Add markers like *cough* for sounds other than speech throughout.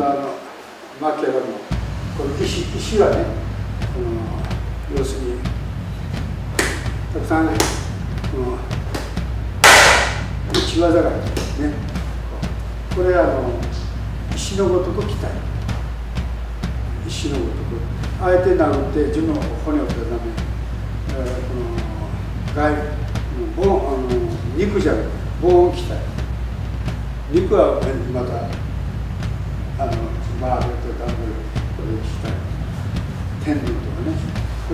あのマキアラのこの石石はねこの要するにたくさんねこの内技があるんですねこれあの石のごとく鍛える石のごとくあえて殴って自分の骨を取るため、えー、この外ボあの肉じゃなくて棒を鍛える肉はまた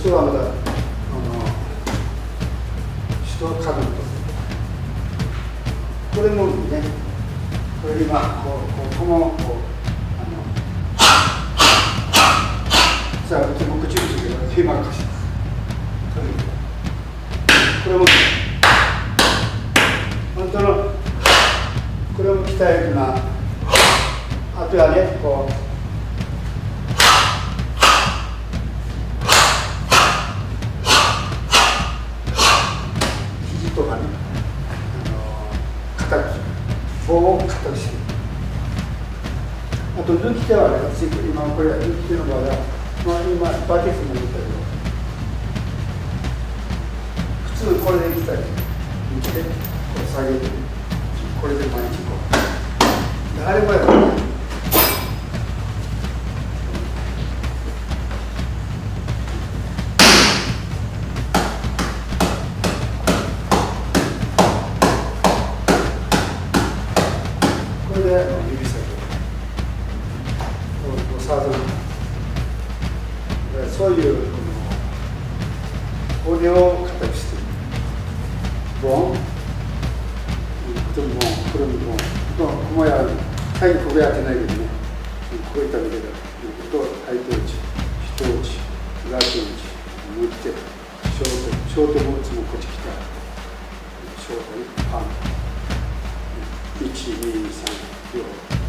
人はまだあの人は角とこれもねこれ今こうこうこのこうあのさあうちも口々で手間かしこれも本当のこれを鍛えるのはあとはねこうあと抜き手はね私今これ抜き手の場合は、まあ、今バケツも抜いたけど普通これでいきたい抜き手下げてこれで毎日こうあればやこれで指先さずそういうこの骨を硬くしてボンともこれももうここや最近ここやってないけどねこういっただけだと対等値主等値裏等値向いてショートショートモーツもこっち来たショートにパン123両で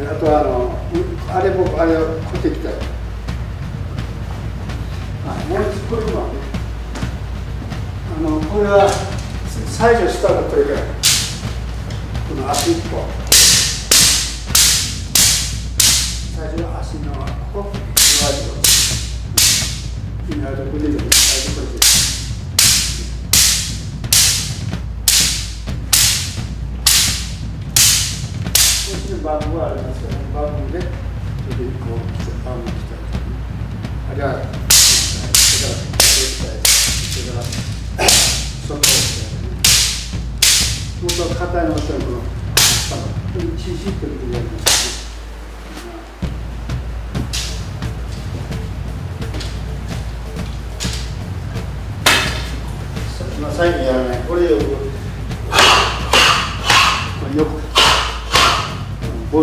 あとはあのあれもあれをこってきたあもう一つこれはね。あのこれは最初したのこれからこの足一歩最初の足のここ弱いと今どこでいいの最初これで番号はありますよね番号でそれでこう番号来たりあるいはそれからそれから外を本当は硬いのをしたらこの頭縮ってるとやります。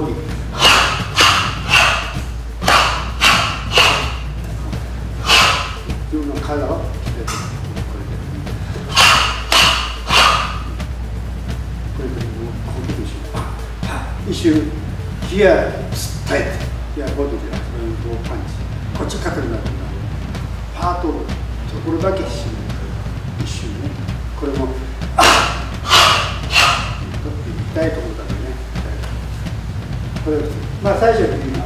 ボディ自分の体を周ギアスタイトギアボディでパンチこっちかかる。なってパートところだけ締める。一周ね。これも痛 *coughs* いところまあ最初は今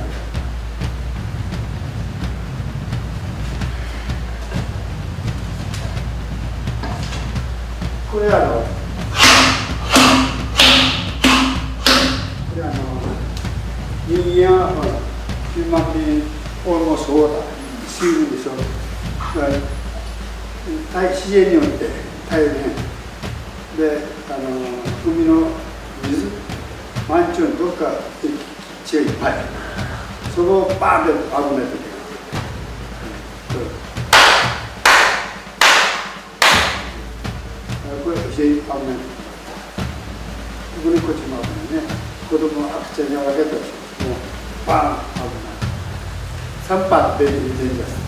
これあの人間はほらヒューマンビーオーモスウォーター水分でしょ自然において大変であの海の水満潮にどっか行っ血がいっぱい。そこをバーンって危ないといけないこれ非常に危ない。ここにこっちも危ないね。子供赤ちゃんに分けたらもうバーン危ない。3パーベリーデンジャス